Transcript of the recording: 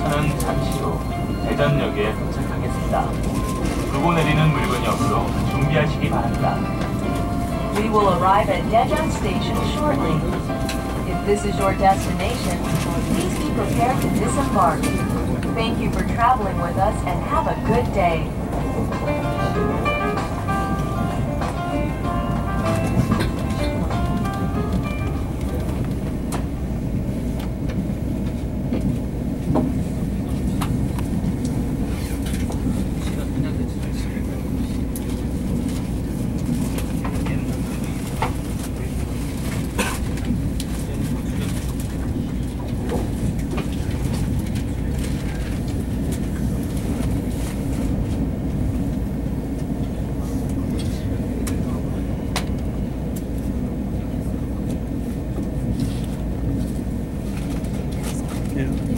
열차는 잠시 후 대전역에 도착하겠습니다. 내리는 물건이 준비하시기 바랍니다. We will arrive at Daejeon Station shortly. If this is your destination, please be prepared to disembark. Thank you for traveling with us and have a good day. Yeah. yeah.